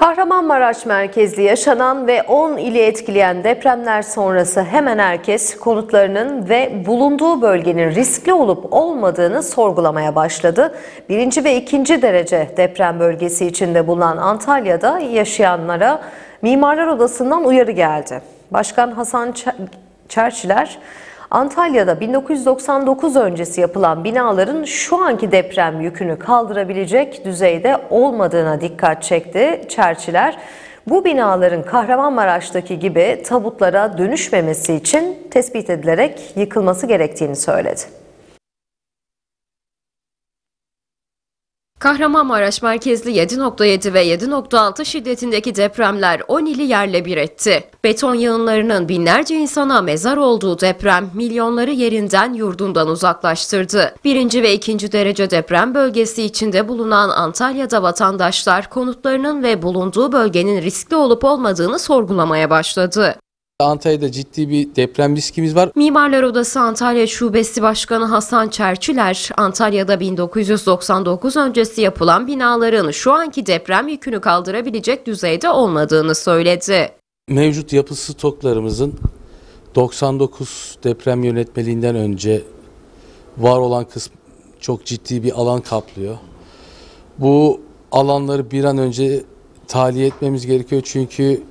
Kahramanmaraş merkezli yaşanan ve 10 ili etkileyen depremler sonrası hemen herkes konutlarının ve bulunduğu bölgenin riskli olup olmadığını sorgulamaya başladı. Birinci ve ikinci derece deprem bölgesi içinde bulunan Antalya'da yaşayanlara Mimarlar Odası'ndan uyarı geldi. Başkan Hasan Çerçiler Antalya'da 1999 öncesi yapılan binaların şu anki deprem yükünü kaldırabilecek düzeyde olmadığına dikkat çekti. Çerçiler bu binaların Kahramanmaraş'taki gibi tabutlara dönüşmemesi için tespit edilerek yıkılması gerektiğini söyledi. Kahramanmaraş merkezli 7.7 ve 7.6 şiddetindeki depremler 10 ili yerle bir etti. Beton yığınlarının binlerce insana mezar olduğu deprem milyonları yerinden yurdundan uzaklaştırdı. Birinci ve ikinci derece deprem bölgesi içinde bulunan Antalya'da vatandaşlar konutlarının ve bulunduğu bölgenin riskli olup olmadığını sorgulamaya başladı. Antalya'da ciddi bir deprem riskimiz var. Mimarlar Odası Antalya Şubesi Başkanı Hasan Çerçiler, Antalya'da 1999 öncesi yapılan binaların şu anki deprem yükünü kaldırabilecek düzeyde olmadığını söyledi. Mevcut yapı stoklarımızın 99 deprem yönetmeliğinden önce var olan kısım çok ciddi bir alan kaplıyor. Bu alanları bir an önce tahliye etmemiz gerekiyor çünkü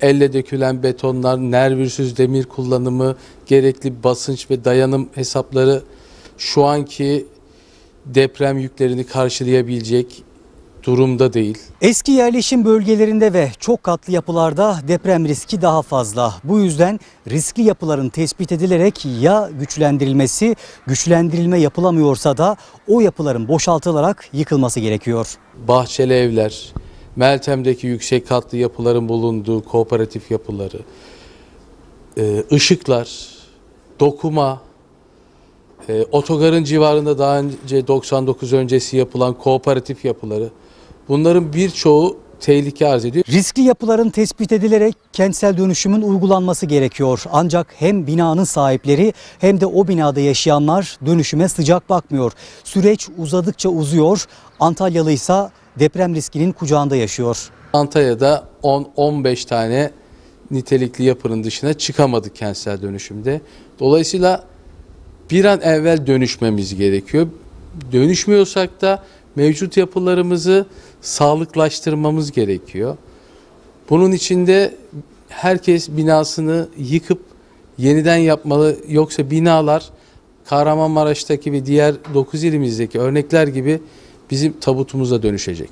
elle dökülen betonlar, nervürsüz demir kullanımı, gerekli basınç ve dayanım hesapları şu anki deprem yüklerini karşılayabilecek durumda değil. Eski yerleşim bölgelerinde ve çok katlı yapılarda deprem riski daha fazla. Bu yüzden riskli yapıların tespit edilerek ya güçlendirilmesi, güçlendirilme yapılamıyorsa da o yapıların boşaltılarak yıkılması gerekiyor. bahçeli evler, Meltem'deki yüksek katlı yapıların bulunduğu kooperatif yapıları, e, ışıklar, dokuma, e, otogarın civarında daha önce 99 öncesi yapılan kooperatif yapıları bunların birçoğu tehlike arz ediyor. Riskli yapıların tespit edilerek kentsel dönüşümün uygulanması gerekiyor. Ancak hem binanın sahipleri hem de o binada yaşayanlar dönüşüme sıcak bakmıyor. Süreç uzadıkça uzuyor. Antalyalı ise deprem riskinin kucağında yaşıyor. Antalya'da 10-15 tane nitelikli yapının dışına çıkamadık kentsel dönüşümde. Dolayısıyla bir an evvel dönüşmemiz gerekiyor. Dönüşmüyorsak da mevcut yapılarımızı sağlıklaştırmamız gerekiyor. Bunun için de herkes binasını yıkıp yeniden yapmalı. Yoksa binalar Kahramanmaraş'taki ve diğer 9 ilimizdeki örnekler gibi bizim tabutumuza dönüşecek.